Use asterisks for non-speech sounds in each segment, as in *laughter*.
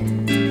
Bye.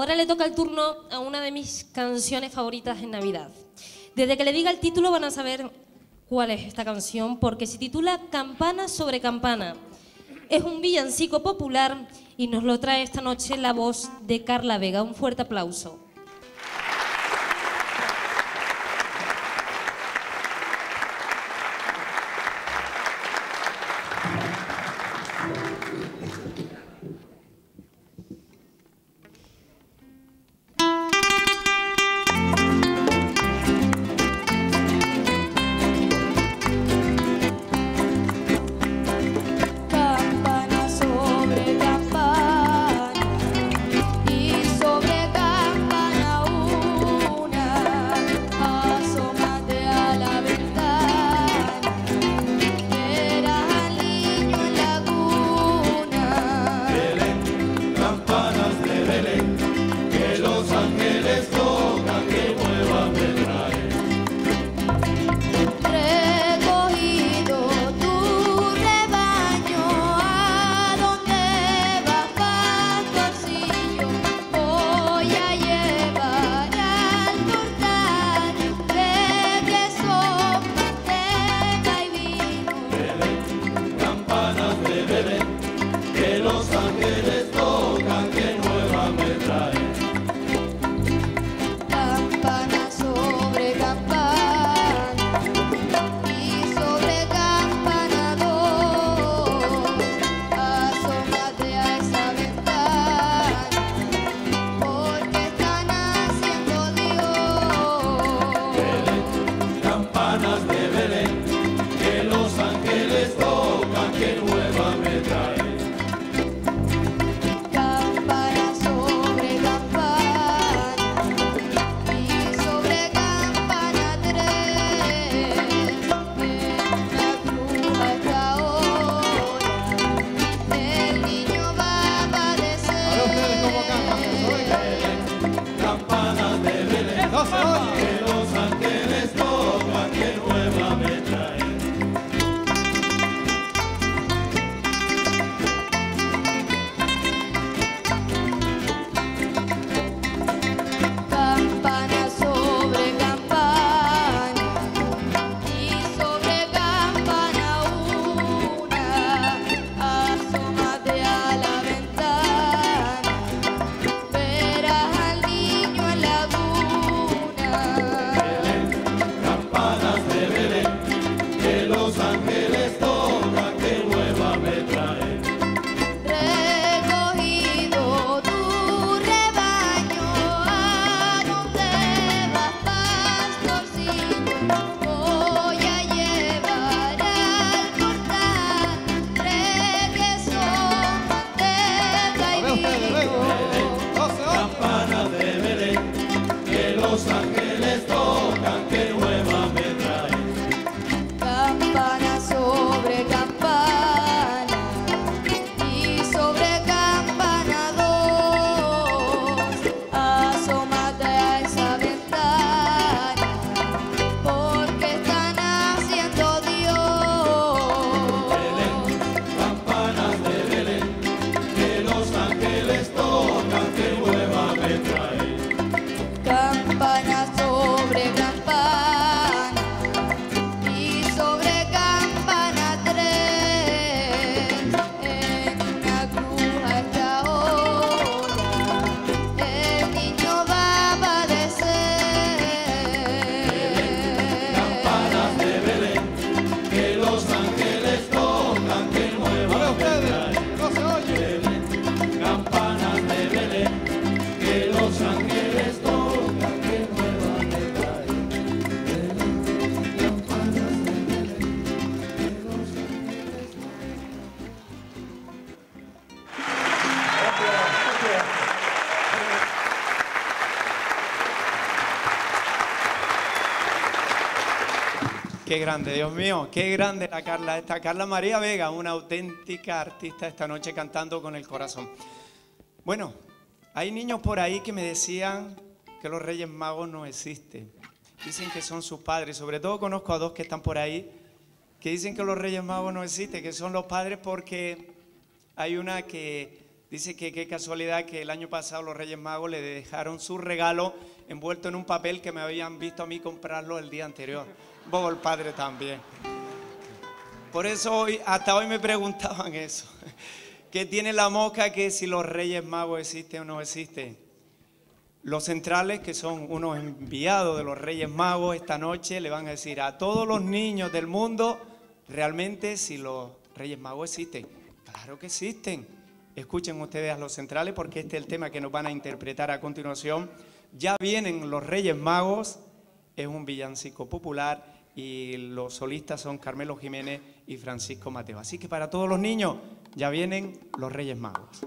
Ahora le toca el turno a una de mis canciones favoritas en Navidad. Desde que le diga el título van a saber cuál es esta canción, porque se titula Campana sobre Campana. Es un villancico popular y nos lo trae esta noche la voz de Carla Vega. Un fuerte aplauso. Grande, Dios mío, qué grande la Carla esta. Carla María Vega, una auténtica artista esta noche cantando con el corazón. Bueno, hay niños por ahí que me decían que los Reyes Magos no existen. Dicen que son sus padres. Sobre todo conozco a dos que están por ahí que dicen que los Reyes Magos no existen, que son los padres porque hay una que dice que qué casualidad que el año pasado los Reyes Magos le dejaron su regalo envuelto en un papel que me habían visto a mí comprarlo el día anterior poco el padre también. Por eso hoy, hasta hoy me preguntaban eso. *laughs* ¿Qué tiene la mosca que si los reyes magos existen o no existen? Los centrales, que son unos enviados de los reyes magos, esta noche le van a decir a todos los niños del mundo realmente si los reyes magos existen. Claro que existen. Escuchen ustedes a los centrales porque este es el tema que nos van a interpretar a continuación. Ya vienen los reyes magos, es un villancico popular y los solistas son Carmelo Jiménez y Francisco Mateo. Así que para todos los niños ya vienen los Reyes Magos.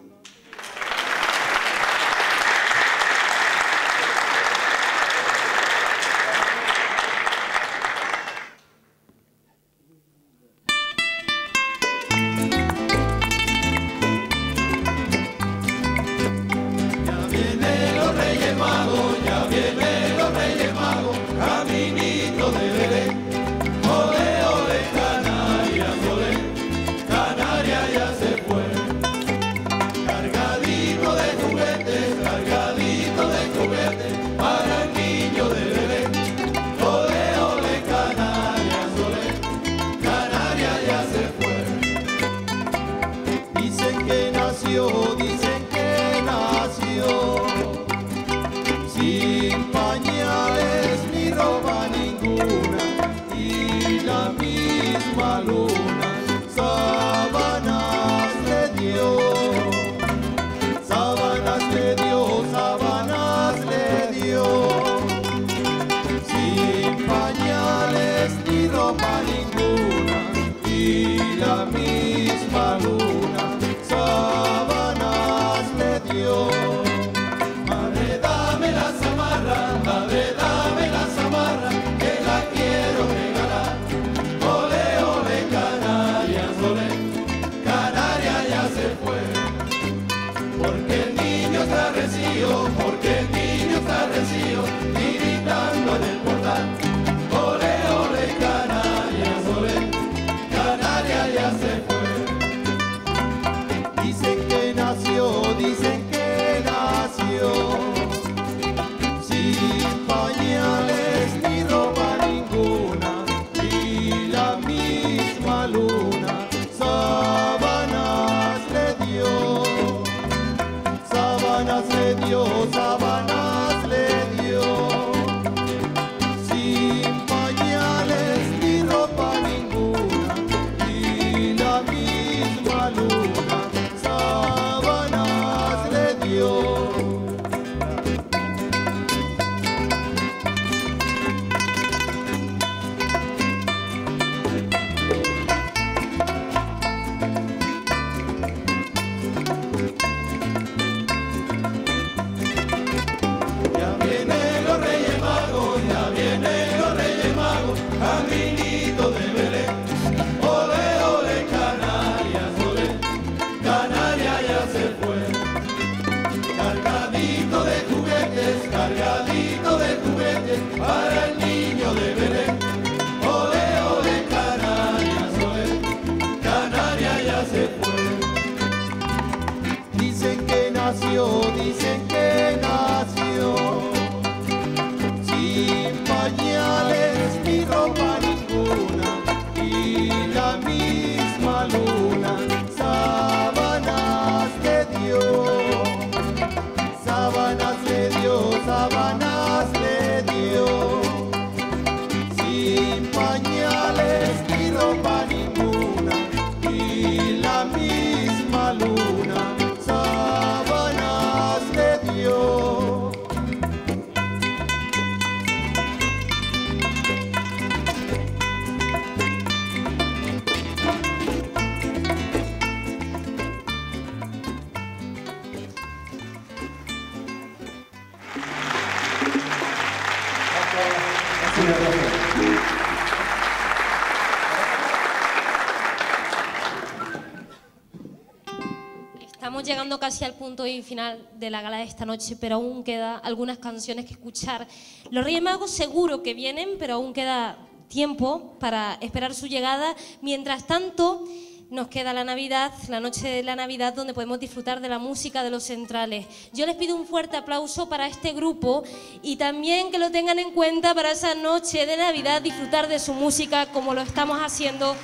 Punto y final de la gala de esta noche, pero aún queda algunas canciones que escuchar. Los Reyes Magos seguro que vienen, pero aún queda tiempo para esperar su llegada. Mientras tanto, nos queda la Navidad, la noche de la Navidad, donde podemos disfrutar de la música de los centrales. Yo les pido un fuerte aplauso para este grupo y también que lo tengan en cuenta para esa noche de Navidad, disfrutar de su música como lo estamos haciendo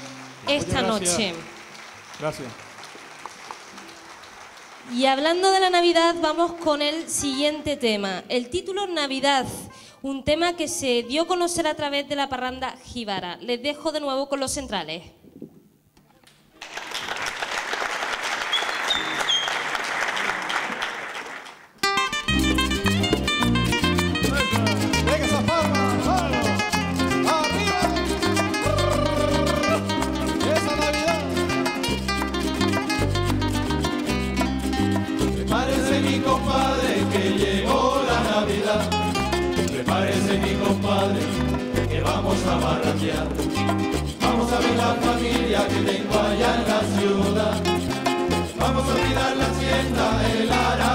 esta gracias. noche. Gracias. Y hablando de la Navidad, vamos con el siguiente tema. El título Navidad, un tema que se dio a conocer a través de la parranda Jibara. Les dejo de nuevo con los centrales. Compadre que llegó la Navidad. Prepárese mi compadre que vamos a barranquear. Vamos a ver la familia que tengo allá en la ciudad. Vamos a mirar la hacienda, el arado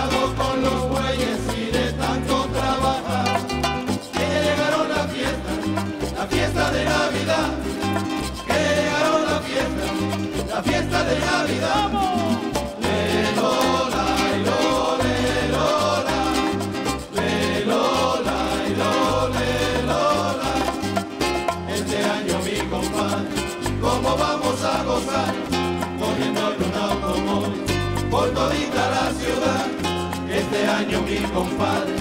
compadre,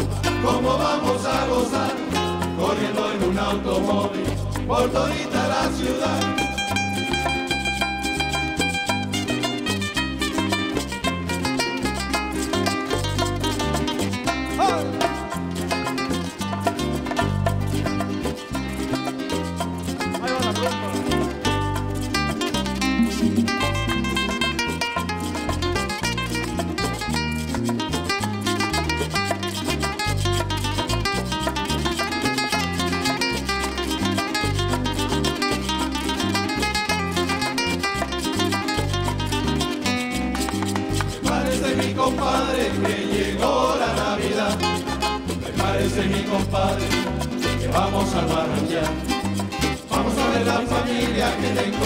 ¿cómo vamos a gozar? Corriendo en un automóvil por todita la ciudad.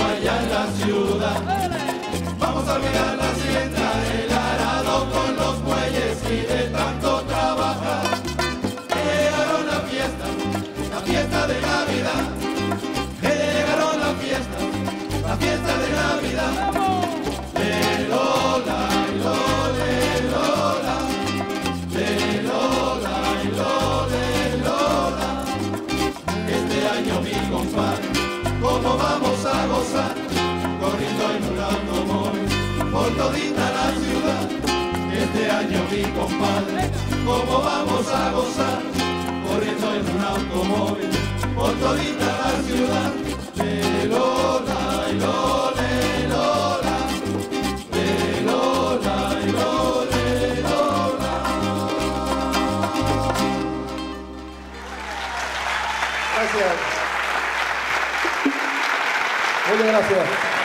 Allá en la ciudad. Vamos a mirar la hacienda, todita la ciudad. Este año mi compadre, ¿cómo vamos a gozar? Corriendo en un automóvil por todita la ciudad. Lelola, lole, lola. Lelola, lole, lola. Gracias. Muchas gracias.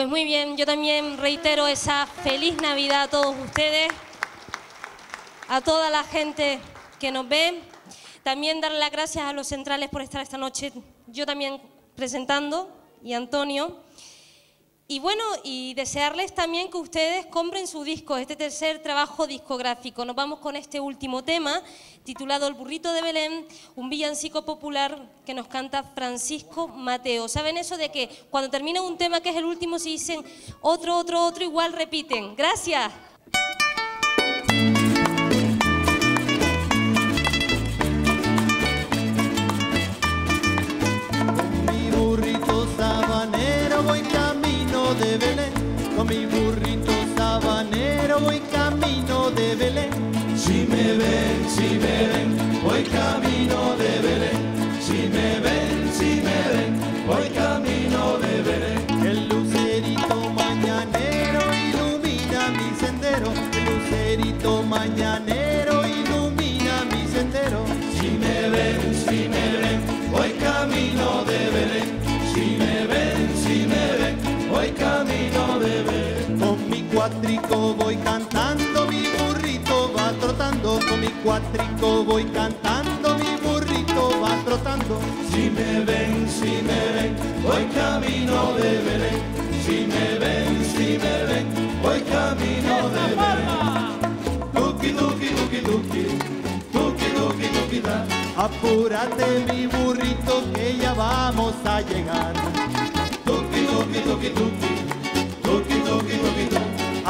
Pues muy bien, yo también reitero esa feliz Navidad a todos ustedes, a toda la gente que nos ve. También dar las gracias a los centrales por estar esta noche, yo también presentando, y Antonio. Y bueno, y desearles también que ustedes compren su disco, este tercer trabajo discográfico. Nos vamos con este último tema, titulado El burrito de Belén, un villancico popular que nos canta Francisco Mateo. ¿Saben eso de que cuando termina un tema que es el último, si dicen otro, otro, otro, igual repiten? Gracias. Voy camino de Belén. Si me ven, si me ven, voy camino de Belén. Si me ven, si me ven, voy camino de Belén. El lucerito mañanero ilumina mi sendero. El lucerito mañanero cuatrico voy cantando, mi burrito va trotando. Con mi cuatrico voy cantando, mi burrito va trotando. Si me ven, si me ven, voy camino de Belén. Si me ven, si me ven, voy camino de Belén. Tuki, tuki, tuki, tuki, tuki, tuki, tuki, da. Apúrate mi burrito que ya vamos a llegar. Tuki, tuki, tuki, tuki, tuki, tuki, tuki, da.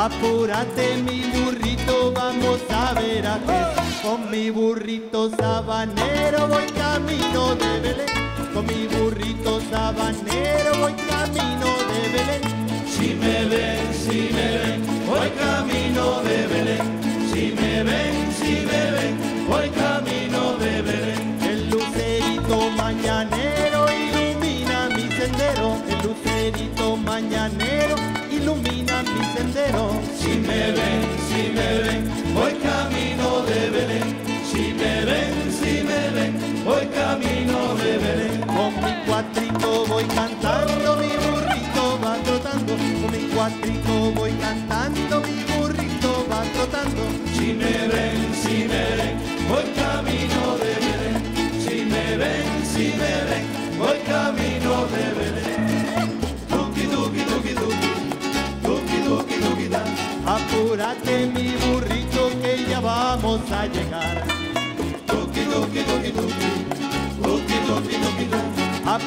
Apúrate mi burrito, vamos a ver a qué. Con mi burrito sabanero voy camino de Belén. Con mi burrito sabanero voy camino de Belén. Si me ven, si me ven, voy camino de Belén. Si me ven, si me ven, voy camino de Belén. El lucerito mañanero ilumina mi sendero. El lucerito sendero. Si me ven, si me ven, voy camino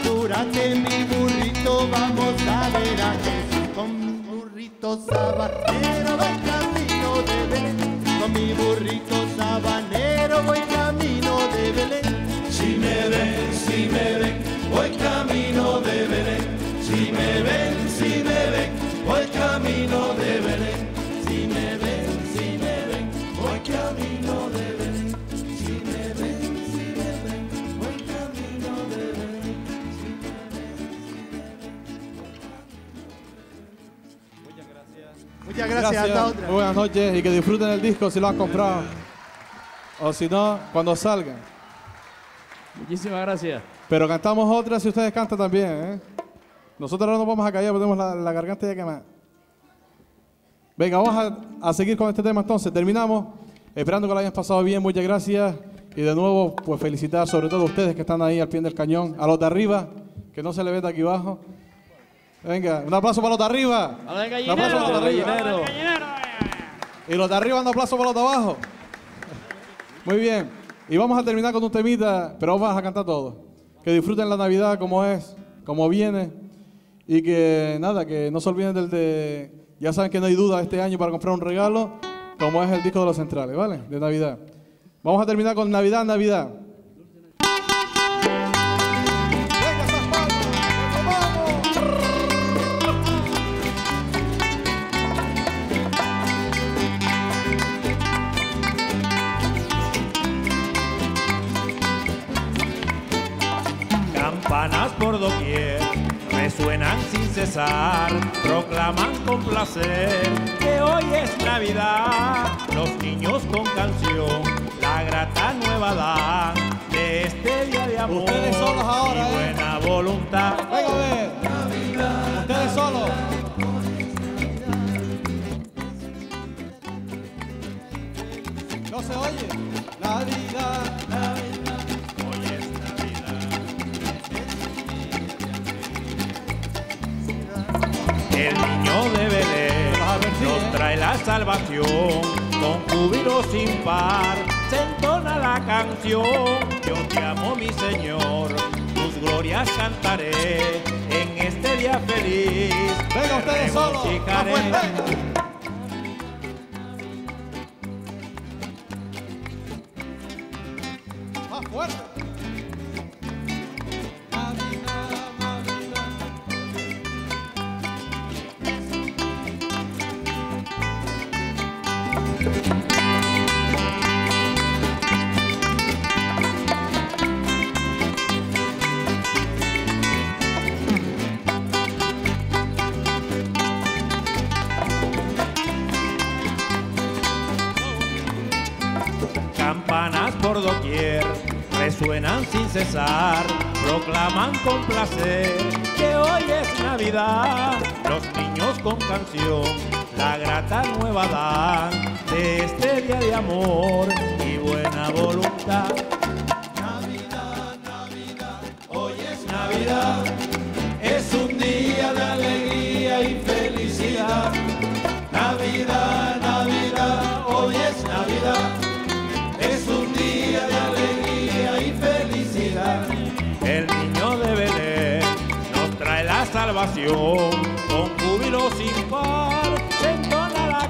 Apúrate mi burrito, vamos a ver a Jesús. Con mi burrito sabanero voy camino de Belén. Con mi burrito sabanero voy camino de Belén. Si me ven, si me ven, voy camino de Belén. Si me gracias, hasta otra. Muy buenas noches y que disfruten el disco si lo han comprado. O si no, cuando salgan. Muchísimas gracias. Pero cantamos otra si ustedes cantan también, ¿eh? Nosotros no nos vamos a callar, porque tenemos la, la garganta ya quemada. Venga, vamos a, a seguir con este tema entonces. Terminamos. Esperando que lo hayan pasado bien, muchas gracias. Y de nuevo, pues felicitar sobre todo a ustedes que están ahí al pie del cañón. A los de arriba, que no se le ve de aquí abajo. Venga, un aplauso para los de arriba. A Un aplauso para los de arriba. gallinero. Y los de arriba, un aplauso para los de abajo. Muy bien. Y vamos a terminar con un temita, pero vamos a cantar todo. Que disfruten la Navidad como es, como viene. Y que nada, que no se olviden del de. Ya saben que no hay duda este año para comprar un regalo, como es el disco de los centrales, ¿vale? De Navidad. Vamos a terminar con Navidad, Navidad. resuenan sin cesar, proclaman con placer que hoy es Navidad. Los niños con canción la grata nueva dan de este día de amor y buena voluntad. Salvación con júbilo sin par. Se entona la canción, yo te amo mi Señor, tus glorias cantaré en este día feliz. Venga, ustedes solos. Campanas por doquier resuenan sin cesar, proclaman con placer que hoy es Navidad. Los niños con canción la grata nueva dan de este día de amor y buena voluntad. Hoy es Navidad, es un día de alegría y felicidad. Navidad, Navidad, hoy es Navidad, es un día de alegría y felicidad. El niño de Belén nos trae la salvación con júbilo sin par.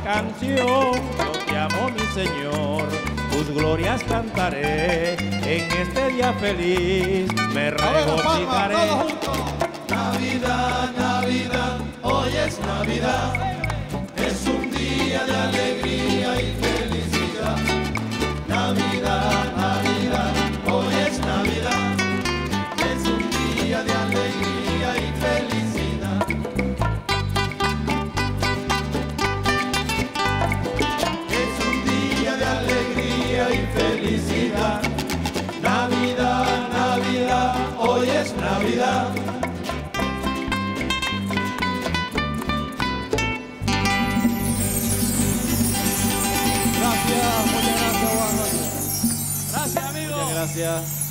Canción, yo te amo mi Señor, tus glorias cantaré en este día feliz. Me regocijaré. Navidad, Navidad, hoy es Navidad, es un día de alegría 谢谢。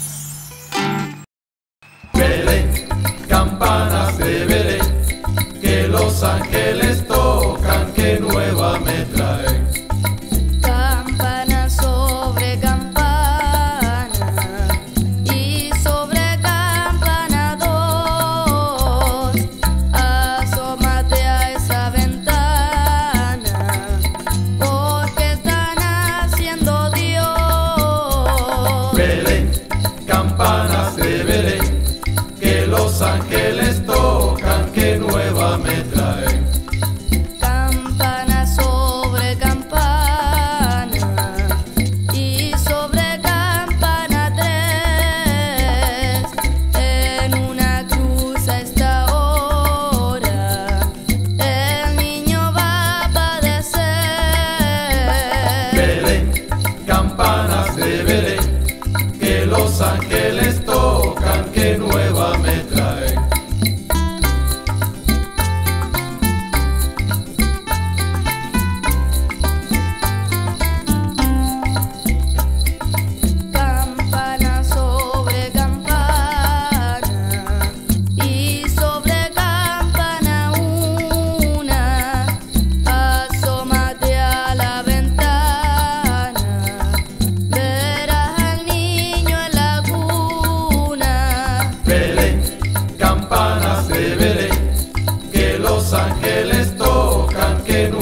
Que nueva